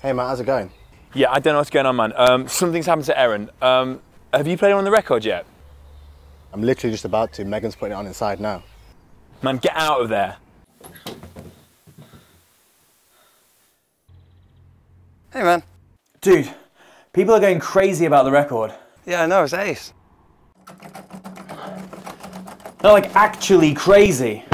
Hey man, how's it going? Yeah, I don't know what's going on, man. Um, something's happened to Aaron. Um, have you played on the record yet? I'm literally just about to. Megan's putting it on inside now. Man, get out of there. Hey man. Dude, people are going crazy about the record. Yeah, I know, it's ace. They're like actually crazy.